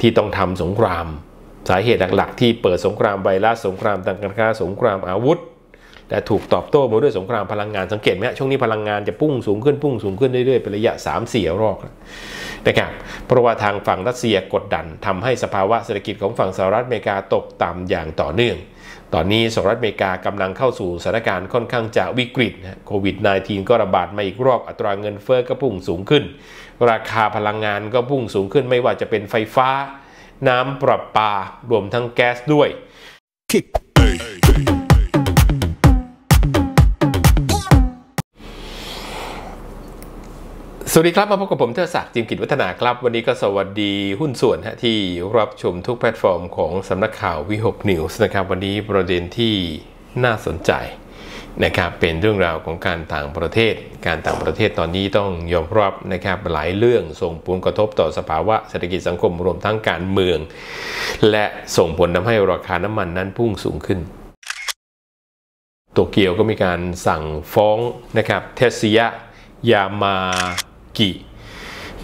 ที่ต้องทำสงคราม สาเหตุหลักๆ ที่เปิดสงครามไวรัสสงครามทางการค้าสงครามอาวุธแต่ถูกตอบโต้มาด้วยสงครามพลังงานสังเกตไหมช่วงนี้พลังงานจะพุ่งสูงขึ้นพุ่งสูงขึ้นเรื่อยๆเป็นระยะ 3 4 รอบนะครับเพราะว่าทางฝั่งรัสเซียกดดันทำให้สภาวะเศรษฐกิจของฝั่งสหรัฐอเมริกาตกต่ำอย่างต่อเนื่อง ตอนนี้สหรัฐอเมริกากำลังเข้าสู่สถานการณ์ค่อนข้างจะวิกฤตโควิด -19 ก็ระบาดมาอีกรอบอัตราเงินเฟ้อก็พุ่งสูงขึ้น ราคาพลังงานก็พุ่งสูงขึ้นไม่ว่าจะเป็นไฟฟ้า น้ำประปารวมทั้งแก๊สด้วย สวัสดีครับมาพบกับผมเทอศักดิ์จิมกิจวัฒนาครับ วันนี้ก็สวัสดีหุ้นส่วนที่รับชมทุกแพลตฟอร์มของสำนักข่าววิหกนิวส์นะครับ วันนี้ประเด็นที่น่าสนใจ นะครับเป็นเรื่องราวของการต่างประเทศ การต่างประเทศตอนนี้ต้องยอมรับนะครับหลายเรื่องส่งผลกระทบต่อสภาวะเศรษฐกิจสังคมรวมทั้งการเมือง และส่งผลทำให้ราคาน้ำมันนั้นพุ่งสูงขึ้นโตเกียวก็มีการสั่งฟ้องนะครับเทสิยะยามากิ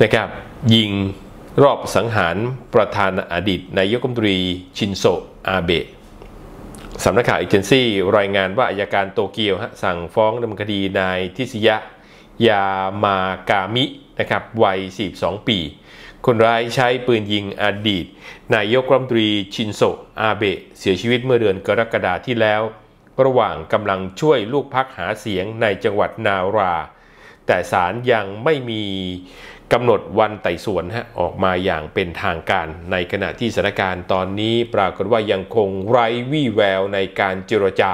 นะครับยิงรอบสังหารประธานอดีตนายกรัฐมนตรีชินโซอาเบะ สำนักข่าวเอเจนซี่รายงานว่าอายการโตเกียวสั่งฟ้องดำเนินคดีนายทิสยะ ยามากามินะครับวัย 42 ปี คนร้ายใช้ปืนยิงอดีต นายกรัฐมนตรีชินโซอาเบะเสียชีวิตเมื่อเดือนกรกฎาคมที่แล้ว ระหว่างกำลังช่วยลูกพักหาเสียงในจังหวัดนารา แต่ศาลยังไม่มี กำหนดวันไต่สวนฮะออกมาอย่างเป็นทางการ ในขณะที่สถานการณ์ตอนนี้ปรากฏว่ายังคงไร้วี่แววในการเจรจา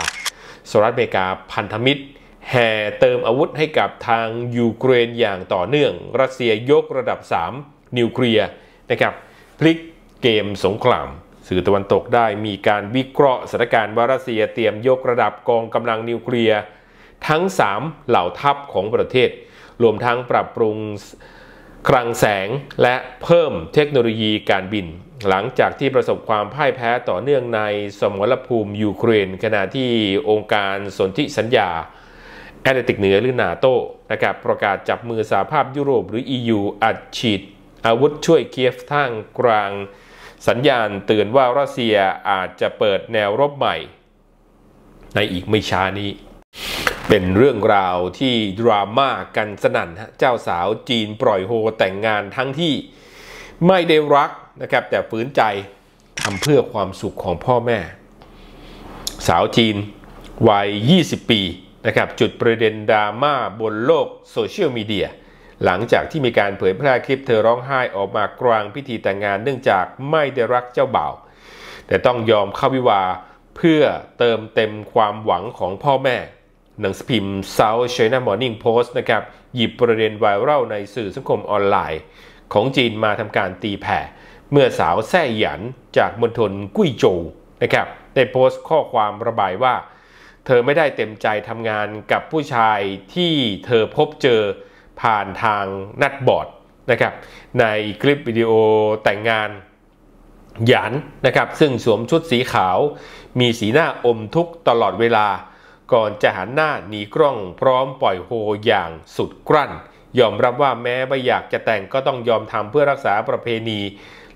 สหรัฐอเมริกาพันธมิตร แห่เติมอาวุธให้กับทางยูเครนอย่างต่อเนื่อง รัสเซียยกระดับ 3 นิวเคลียร์นะครับพลิกเกมสงคราม สื่อตะวันตกได้มีการวิเคราะห์สถานการณ์ว่ารัสเซียเตรียมยกระดับกองกำลังนิวเคลียร์ทั้ง 3 เหล่าทัพของประเทศ รวมทั้งปรับปรุง คลังแสงและเพิ่มเทคโนโลยีการบิน หลังจากที่ประสบความพ่ายแพ้ต่อเนื่องในสมรภูมิยูเครนขณะที่องค์การสนธิสัญญาแอตแลนติกเหนือหรือนาโตนะครับประกาศจับมือสหภาพยุโรปหรือ EU อัดฉีดอาวุธช่วยเคียฟทั้งกลาง สัญญาณเตือนว่ารัสเซียอาจจะเปิดแนวรบใหม่ ในอีกไม่ช้านี้ เป็นเรื่องราวที่ดราม่ากันสนั่นฮะเจ้าสาวจีนปล่อยโฮแต่งงานทั้งที่ไม่ได้รักนะครับ แต่ฝืนใจทำเพื่อความสุขของพ่อแม่ สาวจีนวัย 20 ปีนะครับจุดประเด็นดราม่าบนโลกโซเชียลมีเดียหลังจากที่มีการเผยแพร่คลิปเธอร้องไห้ออกมากลางพิธีแต่งงานเนื่องจากไม่ได้รักเจ้าบ่าว แต่ต้องยอมเข้าวิวาเพื่อเติมเต็มความหวังของพ่อแม่ หนังสือพิมพ์ South China Morning Post นะครับหยิบประเด็นไวรัลในสื่อสังคมออนไลน์ ของจีนมาทำการตีแผ่ เมื่อสาวแซ่หยันจากมณฑลกุ้ยโจวนะครับได้โพสต์ข้อความระบายว่า เธอไม่ได้เต็มใจทำงานกับผู้ชายที่เธอพบเจอผ่านทางนัดบอร์ดนะครับในคลิปวิดีโอแต่งงานหยันนะครับซึ่งสวมชุดสีขาว มีสีหน้าอมทุกตลอดเวลา ก่อนจะหันหน้าหนีกล้องพร้อมปล่อยโฮอย่างสุดกลั้น ยอมรับว่าแม้ไม่อยากจะแต่งก็ต้องยอมทำเพื่อรักษาประเพณี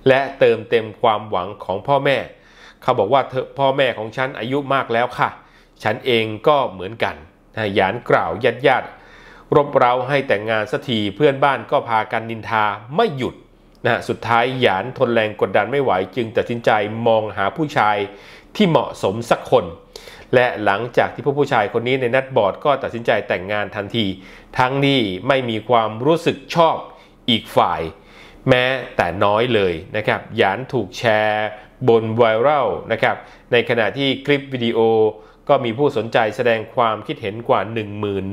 และเติมเต็มความหวังของพ่อแม่ เขาบอกว่าเธอพ่อแม่ของฉันอายุมากแล้วค่ะ ฉันเองก็เหมือนกันหยานกล่าวญาติญาติรบเร้าให้แต่งงานสักทีเพื่อนบ้านก็พากันนินทาไม่หยุดนะสุดท้ายหยานทนแรงกดดันไม่ไหวจึงตัดสินใจมองหาผู้ชายที่เหมาะสมสักคน และหลังจากที่ผู้ผู้ชายคนนี้ในนัดบอร์ดก็ตัดสินใจแต่งงานทันที ทั้งนี้ไม่มีความรู้สึกชอบอีกฝ่าย แม้แต่น้อยเลยนะครับหยานถูกแชร์บนไวรัลนะครับในขณะที่คลิปวิดีโอก็มีผู้สนใจแสดงความคิดเห็นกว่า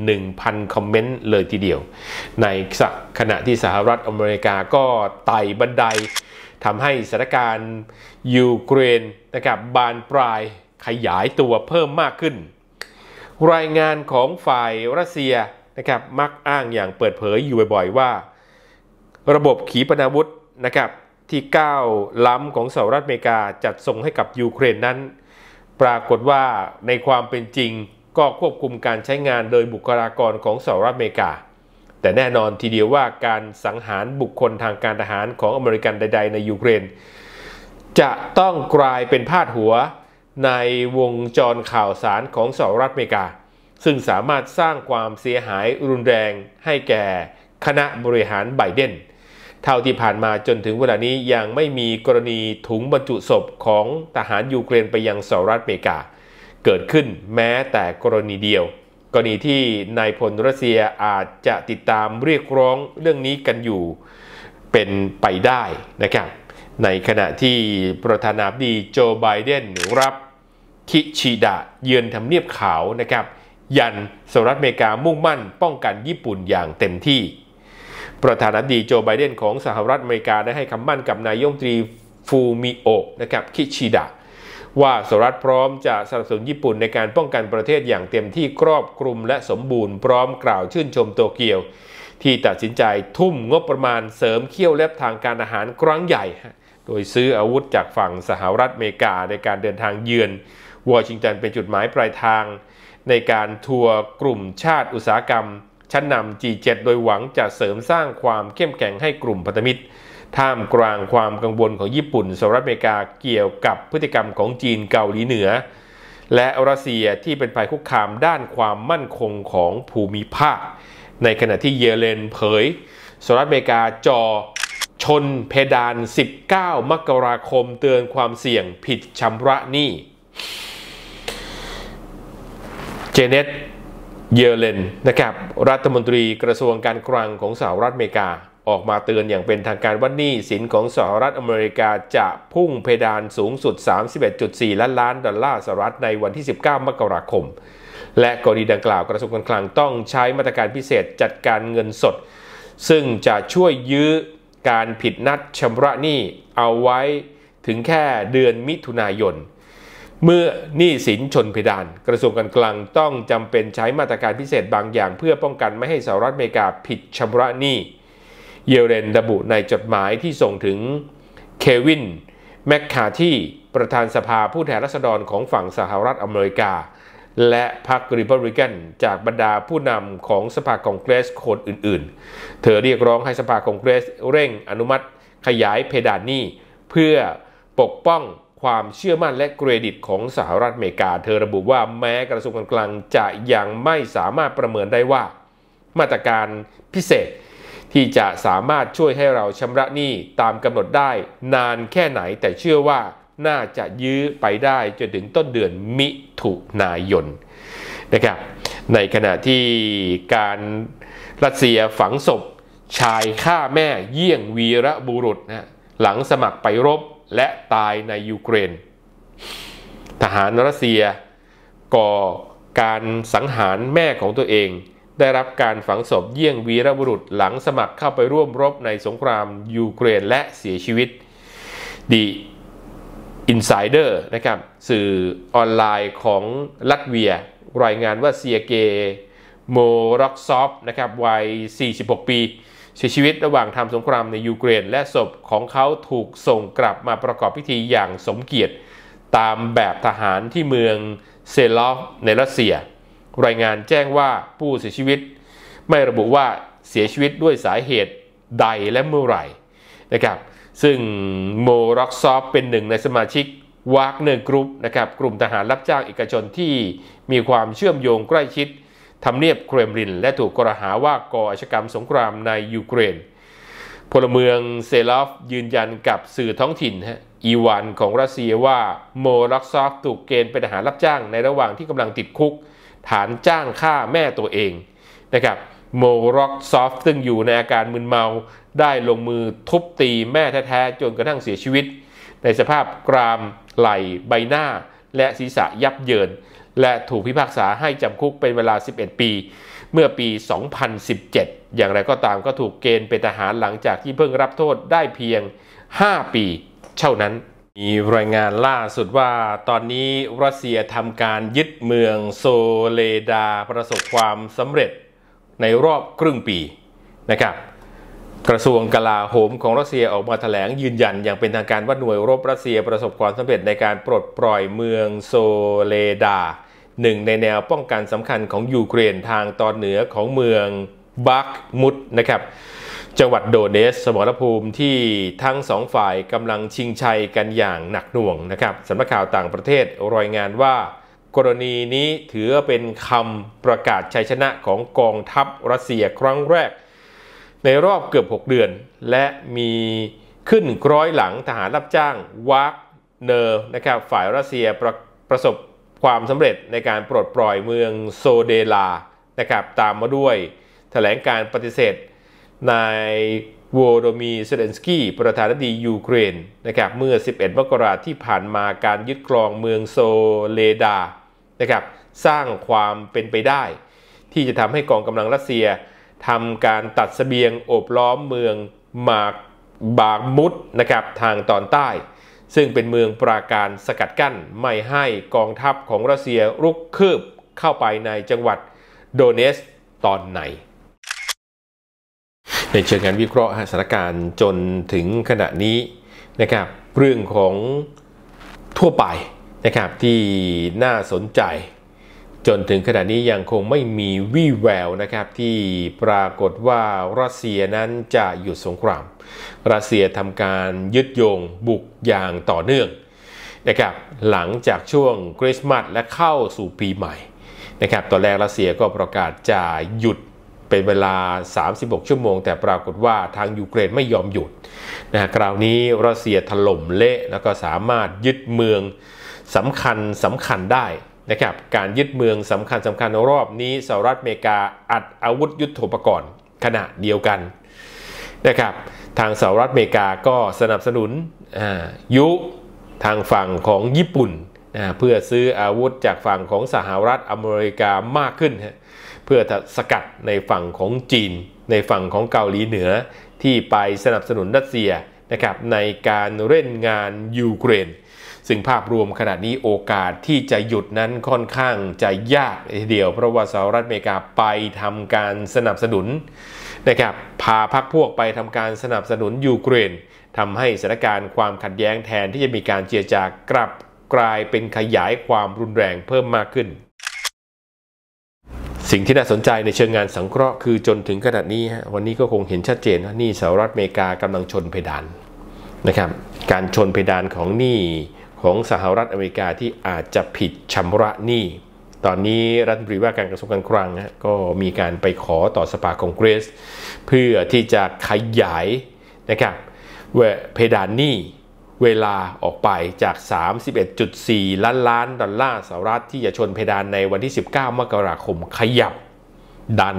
11,000 คอมเมนต์เลยทีเดียว ในขณะที่สหรัฐอเมริกาก็ไต่บันไดทำให้สถานการณ์ยูเครนนะครับบานปลาย ขยายตัวเพิ่มมากขึ้น รายงานของฝ่ายรัสเซียนะครับมักอ้างอย่างเปิดเผยอยู่บ่อยๆว่า ระบบขีปนาวุธนะครับที่ก้าวล้ำของสหรัฐอเมริกาจัดส่งให้กับยูเครนนั้น ปรากฏว่าในความเป็นจริงก็ควบคุมการใช้งานโดยบุคลากรของสหรัฐอเมริกา แต่แน่นอนทีเดียวว่าการสังหารบุคคลทางการทหารของอเมริกันใด ๆ ในยูเครน จะต้องกลายเป็นพาดหัว ในวงจรข่าวสารของสหรัฐอเมริกา ซึ่งสามารถสร้างความเสียหายรุนแรงให้แก่คณะบริหารไบเดน เท่าที่ผ่านมาจนถึงเวลานี้ยังไม่มีกรณีถุงบรรจุศพของทหารยูเครนไปยังสหรัฐอเมริกา เกิดขึ้นแม้แต่กรณีเดียว กรณีที่นายพลรัสเซียอาจจะติดตามเรียกร้องเรื่องนี้กันอยู่เป็นไปได้นะครับ ในขณะที่ประธานาธิบดีโจไบเดนรับคิชิดะเยือนทำเนียบขาวนะครับ ยันสหรัฐอเมริกามุ่งมั่น ป้องกันญี่ปุ่นอย่างเต็มที่ ประธานาธิบดีโจไบเดนของสหรัฐอเมริกาได้ให้คำมั่นกับนายยงตรีฟูมิโอะนะครับคิชิดะว่าสหรัฐพร้อมจะสนับสนุนญี่ปุ่นในการป้องกันประเทศอย่างเต็มที่ครอบคลุมและสมบูรณ์พร้อมกล่าวชื่นชมโตเกียว ที่ตัดสินใจทุ่มงบประมาณเสริมเขี้ยวเล็บทางการอาหารครั้งใหญ่ โดยซื้ออาวุธจากฝั่งสหรัฐอเมริกาในการเดินทางเยือนวอชิงตันเป็นจุดหมายปลายทาง ในการทัวร์กลุ่มชาติอุตสาหกรรม ชั้นนำ G7 โดยหวังจะเสริมสร้างความเข้มแข็งให้กลุ่มพันธมิตร ท่ามกลางความกังวลของญี่ปุ่นสหรัฐอเมริกาเกี่ยวกับพฤติกรรมของจีนเกาหลีเหนือ และรัสเซียที่เป็นภัยคุกคามด้านความมั่นคงของภูมิภาค ในขณะที่เยเลนเผยสหรัฐอเมริกาจอ ชนเพดาน 19 มกราคมเตือนความเสี่ยงผิดชำระหนี้ เจเน็ตเยเลนนะครับ รัฐมนตรีกระทรวงการคลังของสหรัฐอเมริกา ออกมาเตือนอย่างเป็นทางการว่าหนี้สินของสหรัฐอเมริกาจะพุ่งเพดานสูงสุด 31.4 ล้านล้านดอลลาร์สหรัฐในวันที่ 19 มกราคม และกรณีดังกล่าวกระทรวงการคลังต้องใช้มาตรการพิเศษจัดการเงินสด ซึ่งจะช่วยยื้อ การผิดนัดชำระหนี้เอาไว้ถึงแค่เดือนมิถุนายน เมื่อหนี้สินชนเพดาน กระทรวงการคลังต้องจำเป็นใช้มาตรการพิเศษบางอย่าง เพื่อป้องกันไม่ให้สหรัฐอเมริกาผิดชำระหนี้เยเรนระบุในจดหมายที่ส่งถึงเควินแมคคาที่ประธานสภาผู้แทนราษฎรของฝั่งสหรัฐอเมริกา และพรรคริพับลิกันจากบรรดาผู้นำของสภาคองเกรสคนอื่นๆ เธอเรียกร้องให้สภาคองเกรสเร่งอนุมัติขยายเพดานหนี้เพื่อปกป้องความเชื่อมั่นและเครดิตของสหรัฐอเมริกา เธอระบุว่าแม้กระทรวงการคลังจะยังไม่สามารถประเมินได้ว่า มาตรการพิเศษที่จะสามารถช่วยให้เราชำระหนี้ตามกำหนดได้นานแค่ไหนแต่เชื่อว่า น่าจะยื้อไปได้จนถึงต้นเดือนมิถุนายนนะครับในขณะที่การรัสเซียฝังศพชายฆ่าแม่เยี่ยงวีรบุรุษนะหลังสมัครไปรบและตายในยูเครน ทหารรัสเซียก่อการสังหารแม่ของตัวเอง ได้รับการฝังศพเยี่ยงวีรบุรุษหลังสมัครเข้าไปร่วมรบในสงครามยูเครนและเสียชีวิต The Insider นะครับสื่อออนไลน์ของลัตเวีย รายงานว่าเซียเกโมร็อกซอฟนะครับวัย 46 ปีเสียชีวิตระหว่างทำสงครามในยูเครน และศพของเขาถูกส่งกลับมาประกอบพิธีอย่างสมเกียรติ ตามแบบทหารที่เมืองเซลอฟในรัสเซีย รายงานแจ้งว่าผู้เสียชีวิต ไม่ระบุว่าเสียชีวิตด้วยสาเหตุใดและเมื่อไหร่นะครับ ซึ่งโมร็อกซอฟเป็นหนึ่งในสมาชิกวากเนอร์กรุ๊ปนะครับกลุ่มทหารรับจ้างเอกชนที่มีความเชื่อมโยงใกล้ชิดทำเนียบเครมลิน และถูกกล่าวหาว่าก่ออาชญากรรมสงครามในยูเครน พลเมืองเซลอฟยืนยันกับสื่อท้องถิ่นฮะอีวานของรัสเซียว่าโมร็อกซอฟถูกเกณฑ์เป็นทหารรับจ้างในระหว่างที่กำลังติดคุก ฐานจ้างฆ่าแม่ตัวเองนะครับ โมร็อกซอฟซึ่งอยู่ในอาการมึนเมา ได้ลงมือทุบตีแม่แท้ๆ จนกระทั่งเสียชีวิต ในสภาพกรามไหล่ใบหน้า และศีรษะยับเยิน และถูกพิพากษาให้จำคุกเป็นเวลา 11 ปี เมื่อปี 2017 อย่างไรก็ตามก็ถูกเกณฑ์เป็นทหารหลังจากที่เพิ่งรับโทษได้เพียง 5 ปีเท่านั้นมีรายงานล่าสุดว่าตอนนี้รัสเซียทำการยึดเมืองโซเลดาประสบความสำเร็จ ในรอบครึ่งปีนะครับกระทรวงกลาโหมของรัสเซียออกมาแถลงยืนยันอย่างเป็นทางการว่าหน่วยรบรัสเซียประสบความสำเร็จในการปลดปล่อยเมืองโซเลดาหนึ่งในแนวป้องกันสำคัญของยูเครนทางตอนเหนือของเมืองบักมุดนะครับจังหวัดโดเนส สมรภูมิที่ทั้งสองฝ่ายกำลังชิงชัยกันอย่างหนักหน่วงนะครับสำนักข่าวต่างประเทศรายงานว่า กรณีนี้ถือเป็นคำประกาศชัยชนะของกองทัพรัสเซียครั้งแรก ในรอบเกือบ 6 เดือน และมีขึ้นกร้อยหลังทหารรับจ้างวากเนอร์นะครับฝ่ายรัสเซียประประสบความสำเร็จในการปลดปล่อยเมืองโซเดลานะครับตามมาด้วยแถลงการณ์ปฏิเสธใน โวโลดีมีร์ เซเลนสกี้ประธานาธิบดียูเครนนะครับเมื่อ 11 มกราที่ผ่านมาการยึดครองเมืองโซเลดานะครับสร้างความเป็นไปได้ ที่จะทำให้กองกำลังรัสเซียทำการตัดสเสบียงโอบล้อมเมืองมาบากมุดนะครับทางตอนใต้ ซึ่งเป็นเมืองปราการสกัดกั้นไม่ให้กองทัพของรัสเซียรุกคืบเข้าไปในจังหวัดโดเนสตอนไหน ในเชิงการวิเคราะห์สถานการณ์จนถึงขณะนี้นะครับเรื่องของทั่วไปนะครับที่น่าสนใจจนถึงขณะนี้ยังคงไม่มีวี่แววนะครับที่ปรากฏว่ารัสเซียนั้นจะหยุดสงคราม รัสเซียทำการยึดโยงบุกอย่างต่อเนื่องนะครับหลังจากช่วงคริสต์มาสและเข้าสู่ปีใหม่นะครับตอนแรกรัสเซียก็ประกาศจะหยุด เป็นเวลา 36 ชั่วโมง แต่ปรากฏว่าทางยูเครนไม่ยอมหยุดนะคราวนี้รัสเซียถล่มเละแล้วก็สามารถยึดเมืองสำคัญสำคัญได้นะครับการยึดเมืองสำคัญสำคัญรอบนี้สหรัฐอเมริกาอัดอาวุธยุโทโธปกรณ์ขณะเดียวกันนะครับทางสหรัฐอเมริกาก็สนับสนุนยุทางฝั่งของญี่ปุ่นเพื่อซื้ออาวุธจากฝั่งของสหรัฐอเมริกามากขึ้น พื่อสกัดในฝั่งของจีน ในฝั่งของเกาหลีเหนือ ที่ไปสนับสนุนรัสเซียนะครับในการเล่นงานยูเครน ซึ่งภาพรวมขณะนี้โอกาสที่จะหยุดนั้นค่อนข้างจะยากทีเดียว เพราะว่าสหรัฐอเมริกาไปทำการสนับสนุนนะครับพาพักพวกไปทำการสนับสนุนยูเครนทำให้สถานการณ์ความขัดแย้งแทนที่จะมีการเจียจากลับกลายเป็นขยายความรุนแรงเพิ่มมากขึ้น สิ่งที่น่าสนใจในเชิงงานสังเคราะห์คือจนถึงขนาดนี้ฮะวันนี้ก็คงเห็นชัดเจนว่านี่สหรัฐอเมริกากำลังชนเพดานนะครับการชนเพดานของหนี้ของสหรัฐอเมริกาที่อาจจะผิดชำระหนี้ตอนนี้รัฐมนตรีว่าการกระทรวงการคลังฮะก็มีการไปขอต่อสภาคองเกรส เพื่อที่จะขยายนะครับเพดานหนี้ เวลาออกไปจาก 31.4 ล้านล้านดอลลาร์สหรัฐที่จะชนเพดานในวันที่ 19 มกราคมขยับดัน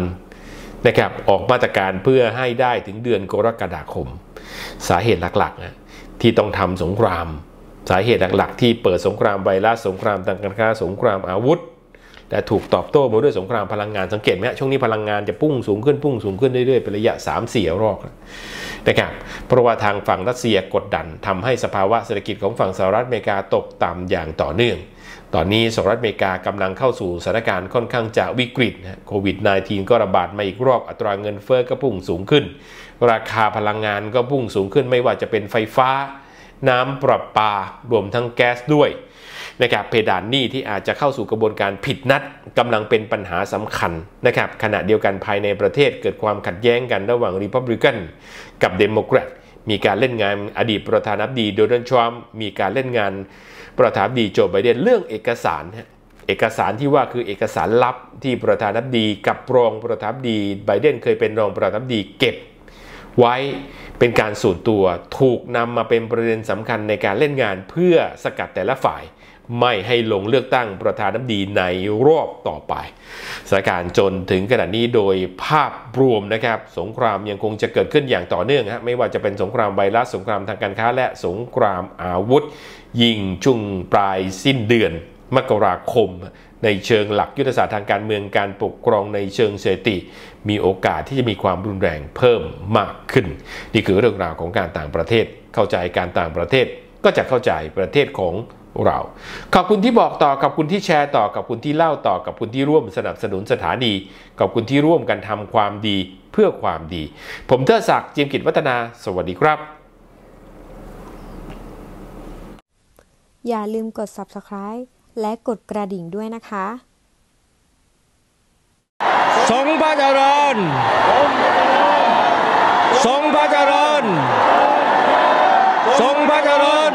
นะครับออกมาตรการเพื่อให้ได้ถึงเดือนกรกฎาคม สาเหตุหลักๆนะที่ต้องทำสงคราม สาเหตุหลักๆ ที่เปิดสงครามไวรัสสงครามทางการค้าสงครามอาวุธแต่ถูกตอบโต้มาด้วยสงครามพลังงานสังเกตไหมช่วงนี้พลังงานจะพุ่งสูงขึ้นพุ่งสูงขึ้นเรื่อยๆเป็นระยะ 3-4 รอบ นะครับเพราะว่าทางฝั่งรัสเซียกดดันทำให้สภาวะเศรษฐกิจของฝั่งสหรัฐอเมริกาตกต่ำอย่างต่อเนื่อง ตอนนี้สหรัฐอเมริกากำลังเข้าสู่สถานการณ์ค่อนข้างจะวิกฤตโควิด -19 ก็ระบาดมาอีกรอบอัตราเงินเฟ้อก็พุ่งสูงขึ้น ราคาพลังงานก็พุ่งสูงขึ้นไม่ว่าจะเป็นไฟฟ้า น้ำประปารวมทั้งแก๊สด้วย นะครับเพดานหนี้ที่อาจจะเข้าสู่กระบวนการผิดนัดกำลังเป็นปัญหาสำคัญนะครับขณะเดียวกันภายในประเทศเกิดความขัดแย้งกันระหว่างริพับลิกันกับเดโมแครตมีการเล่นงานอดีตประธานาธิบดีโดนัลด์ทรัมป์มีการเล่นงานประธานาธิบดีโจไบเดนเรื่องเอกสารเอกสารที่ว่าคือเอกสารลับที่ประธานาธิบดีกับรองประธานาธิบดีไบเดนเคยเป็นรองประธานาธิบดีเก็บ ไว้เป็นการส่วนตัวถูกนำมาเป็นประเด็นสำคัญในการเล่นงานเพื่อสกัดแต่ละฝ่าย ไม่ให้ลงเลือกตั้งประธานาธิบดีในรอบต่อไปสถานการณ์จนถึงขณะนี้โดยภาพรวมนะครับ สงครามยังคงจะเกิดขึ้นอย่างต่อเนื่องฮะไม่ว่าจะเป็นสงครามไวรัสสงครามทางการค้า และสงครามอาวุธ ยิงช่วงปลายสิ้นเดือนมกราคม ในเชิงหลักยุทธศาสตร์ทางการเมืองการปกครองในเชิงเศรษฐกิจมีโอกาสที่จะมีความรุนแรงเพิ่มมากขึ้น นี่คือเรื่องราวของการต่างประเทศเข้าใจการต่างประเทศก็จะเข้าใจประเทศของ เรา ขอบคุณที่บอกต่อกับคุณที่แชร์ต่อกับคุณที่เล่าต่อกับคุณที่ร่วมสนับสนุนสถานีกับคุณที่ร่วมกันทำความดีเพื่อความดี ผมเทอศักดิ์จิมกิจวัฒนา สวัสดีครับ อย่าลืมกด subscribe และกดกระดิ่งด้วยนะคะทรงพระเจริญทรงพระเจริญทรงพระเจริญ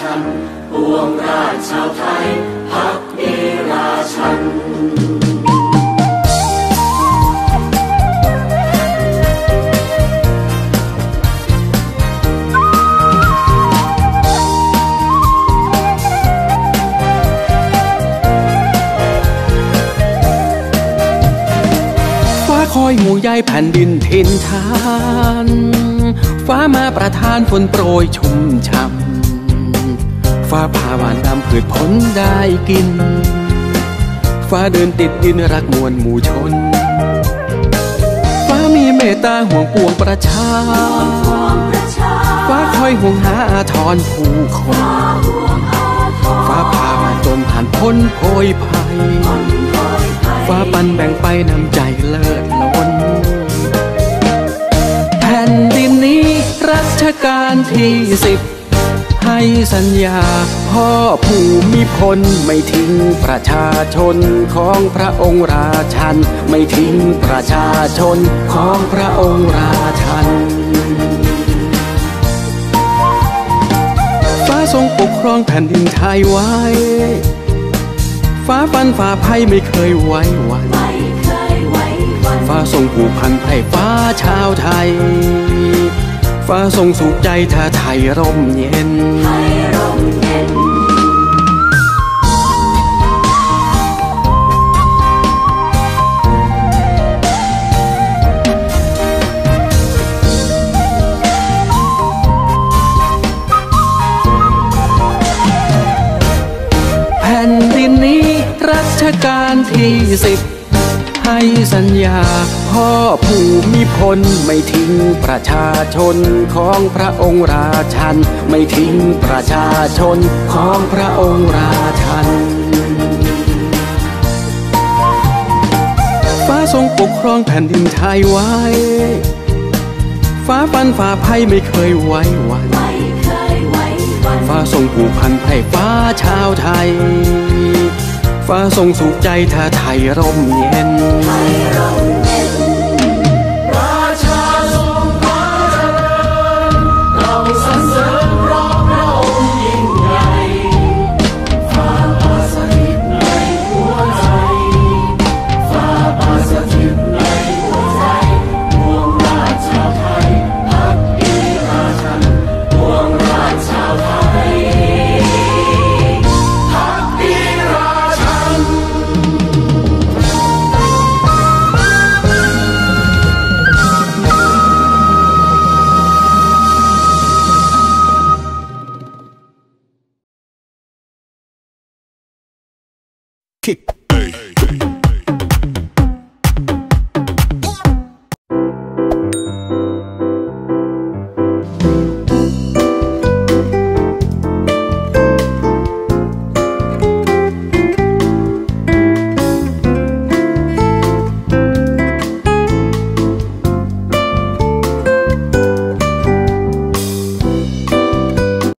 ชันปวงราชชาวไทยพักดีราชันฟ้าคอยหมู่ใยแผ่นดินทินทาน ฟ้ามาประทานฝนโปรยชุ่มช่ำ ฟ้าผ่าหวานดำพืชผลได้กิน ฟ้าเดินติดดินรักมวลหมู่ชน ฟ้ามีเมตตาห่วงปวงประชา ฟ้าคอยห่วงหาอาทรผู้คน ฟ้าผ่ามาจนผ่านพ้นโพยภัย ฟ้าปันแบ่งไปนำใจเลิศล้นแผ่นดินนี้รัชกาลที่สิบ ให้สัญญา พ่อผู้มีพลไม่ทิ้งประชาชนของพระองค์ราชัน ไม่ทิ้งประชาชนของพระองค์ราชันฟ้าทรงปกครองแผ่นดินไทยไว้ ฟ้าฟันฝ่าภัยไม่เคยไว้วันฟ้าทรงผูกพันไพร่ฟ้าชาวไทย ฟ้าทรงสุขใจถ้าไทยร่มเย็น แผ่นดินนี้รัชกาลที่สิบ ให้สัญญา พ่อผู้มีพลไม่ทิ้งประชาชนของพระองค์ราชัน ไม่ทิ้งประชาชนของพระองค์ราชันฟ้าทรงปกครองแผ่นดินไทยไว้ ฟ้าฟันฝ่าภัยไม่เคยไว้วันฟ้าทรงผูกพันไพร่ฟ้าชาวไทย ฟ้าทรงสุขใจถ้าไทยร่มเย็น kick